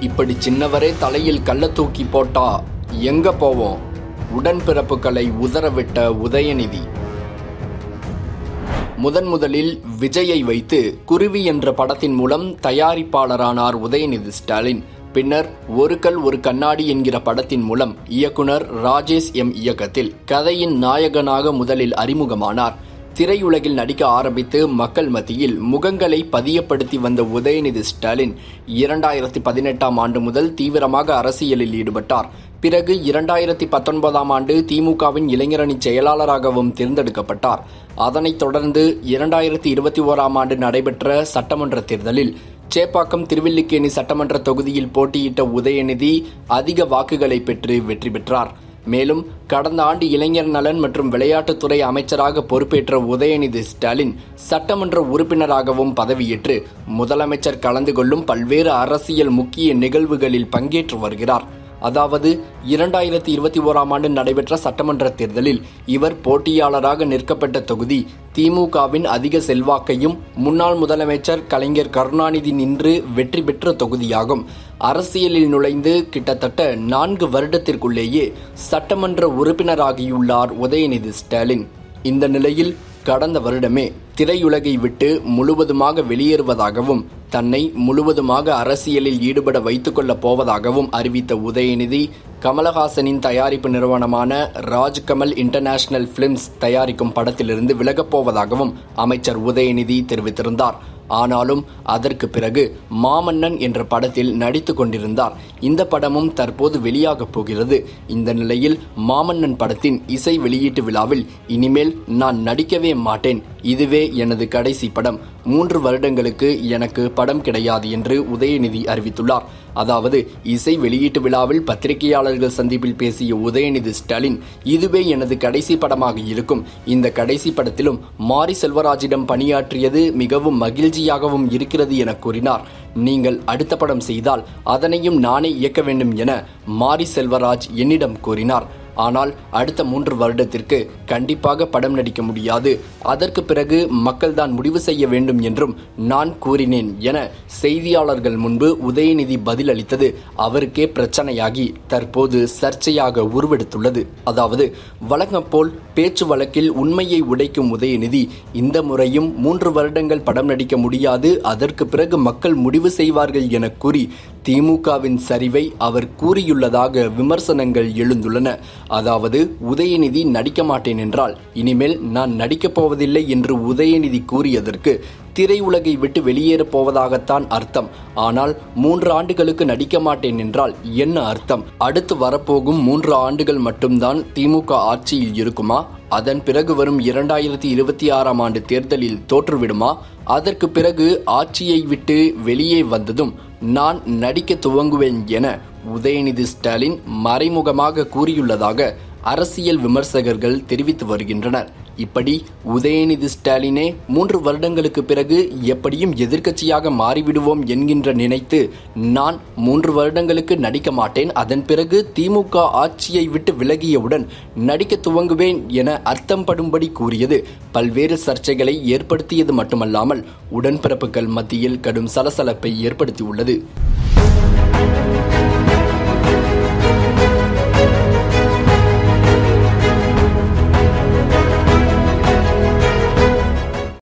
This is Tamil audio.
இப்படி சின்னவரே தலையில் கள்ள தூக்கி போட்டா எங்க போவோம்? உடன்பிறப்புகளை உதறவிட்ட உதயநிதி. முதன் முதலில் விஜயை வைத்து குருவி என்ற படத்தின் மூலம் தயாரிப்பாளரானார் உதயநிதி ஸ்டாலின். பின்னர் ஒரு கல் ஒரு கண்ணாடி என்கிற படத்தின் மூலம் இயக்குனர் ராஜேஷ் எம் இயக்கத்தில் கதையின் நாயகனாக முதலில் அறிமுகமானார். திரையுலகில் நடிக்க ஆரம்பித்து மக்கள் மத்தியில் முகங்களை பதியப்படுத்தி வந்த உதயநிதி ஸ்டாலின் இரண்டாயிரத்தி பதினெட்டாம் ஆண்டு முதல் தீவிரமாக அரசியலில் ஈடுபட்டார். பிறகு இரண்டாயிரத்தி பத்தொன்பதாம் ஆண்டு திமுகவின் இளைஞரணி செயலாளராகவும் தேர்ந்தெடுக்கப்பட்டார். அதனைத் தொடர்ந்து இரண்டாயிரத்தி இருபத்தி ஓராம் ஆண்டு நடைபெற்ற சட்டமன்ற தேர்தலில் சேப்பாக்கம் திருவில்லிக்கேணி சட்டமன்ற தொகுதியில் போட்டியிட்ட உதயநிதி அதிக வாக்குகளை பெற்று வெற்றி பெற்றார். மேலும் கடந்த ஆண்டு இளைஞர் நலன் மற்றும் விளையாட்டுத்துறை அமைச்சராக பொறுப்பேற்ற உதயநிதி ஸ்டாலின் சட்டமன்ற உறுப்பினராகவும் பதவியேற்று முதலமைச்சர் கலந்து கொள்ளும் பல்வேறு அரசியல் முக்கிய நிகழ்வுகளில் பங்கேற்று வருகிறார். அதாவது இரண்டாயிரத்தி இருபத்தி ஓராம் ஆண்டு நடைபெற்ற சட்டமன்ற தேர்தலில் இவர் போட்டியாளராக நிற்கப்பட்ட தொகுதி திமுகவின் அதிக செல்வாக்கையும் முன்னாள் முதலமைச்சர் கலைஞர் கருணாநிதி நின்று வெற்றி பெற்ற தொகுதியாகும். அரசியலில் நுழைந்து கிட்டத்தட்ட நான்கு வருடத்திற்குள்ளேயே சட்டமன்ற உறுப்பினராகியுள்ளார் உதயநிதி ஸ்டாலின். இந்த நிலையில் கடந்த வருடமே திரையுலகை விட்டு முழுவதுமாக வெளியேறுவதாகவும் தன்னை முழுவதுமாக அரசியலில் ஈடுபட வைத்துக்கொள்ளப் போவதாகவும் அறிவித்த உதயநிதி கமலஹாசனின் தயாரிப்பு நிறுவனமான ராஜ்கமல் இன்டர்நேஷனல் பிலிம்ஸ் தயாரிக்கும் படத்திலிருந்து விலகப் போவதாகவும் அமைச்சர் உதயநிதி தெரிவித்திருந்தார். ஆனாலும் அதற்கு பிறகு மாமன்னன் என்ற படத்தில் நடித்து கொண்டிருந்தார். இந்த படமும் தற்போது வெளியாகப் போகிறது. இந்த நிலையில் மாமன்னன் படத்தின் இசை வெளியீட்டு விழாவில் இனிமேல் நான் நடிக்கவே மாட்டேன். இதுவே எனது கடைசி படம். மூன்று வருடங்களுக்கு எனக்கு படம் கிடையாது என்று உதயநிதி அறிவித்துள்ளார். அதாவது இசை வெளியீட்டு விழாவில் பத்திரிகையாளர்கள் சந்திப்பில் பேசிய உதயநிதி ஸ்டாலின் இதுவே எனது கடைசி படமாக இருக்கும். இந்த கடைசி படத்திலும் மாரி செல்வராஜிடம் பணியாற்றியது மிகவும் மகிழ்ச்சியாகவும் இருக்கிறது என கூறினார். நீங்கள் அடுத்த படம் செய்தால் அதனையும் நானே இயக்க வேண்டும் என மாரி செல்வராஜ் என்னிடம் கூறினார். ஆனால் அடுத்த மூன்று வருடத்திற்கு கண்டிப்பாக படம் நடிக்க முடியாது. அதற்கு பிறகு மக்கள் தான் முடிவு செய்ய வேண்டும் என்றும் நான் கூறினேன் என செய்தியாளர்கள் முன்பு உதயநிதி பதிலளித்தது. அவருக்கே பிரச்சனையாகி தற்போது சர்ச்சையாக உருவெடுத்துள்ளது. அதாவது வழக்கம் போல் பேச்சு வழக்கில் உண்மையை உடைக்கும் உதயநிதி இந்த முறையும் மூன்று வருடங்கள் படம் நடிக்க முடியாது. அதற்கு பிறகு மக்கள் முடிவு செய்வார்கள் என கூறி திமுகவின் சரிவை அவர் கூறியுள்ளதாக விமர்சனங்கள் எழுந்துள்ளன. அதாவது உதயநிதி நடிக்க மாட்டேன் என்றால் இனிமேல் நான் நடிக்கப் போவதில்லை என்று உதயநிதி கூறியதற்கு திரையுலகை விட்டு வெளியேறப் போவதாகத்தான் அர்த்தம். ஆனால் மூன்று ஆண்டுகளுக்கு நடிக்க மாட்டேன் என்றால் என்ன அர்த்தம்? அடுத்து வரப்போகும் மூன்று ஆண்டுகள் மட்டும்தான் திமுக ஆட்சியில் இருக்குமா? அதன் பிறகு வரும் இரண்டாயிரத்தி இருபத்தி ஆறாம் ஆண்டு தேர்தலில் தோற்றுவிடுமா? அதற்கு பிறகு ஆட்சியை விட்டு வெளியே வந்ததும் நான் நடிக்க துவங்குவேன் என உதயநிதி ஸ்டாலின் மறைமுகமாக கூறியுள்ளதாக அரசியல் விமர்சகர்கள் தெரிவித்து வருகின்றனர். இப்படி உதயநிதி ஸ்டாலினே மூன்று வருடங்களுக்கு பிறகு எப்படியும் எதிர்க்கட்சியாக மாறிவிடுவோம் என்கின்ற நினைத்து நான் மூன்று வருடங்களுக்கு நடிக்க மாட்டேன். அதன் பிறகு திமுக ஆட்சியை விட்டு விலகியவுடன் நடிக்க துவங்குவேன் என அர்த்தம் படும்படி கூறியது. பல்வேறு சர்ச்சைகளை ஏற்படுத்தியது மட்டுமல்லாமல் உடன்பிறப்புகள் மத்தியில் கடும் சலசலப்பை ஏற்படுத்தியுள்ளது.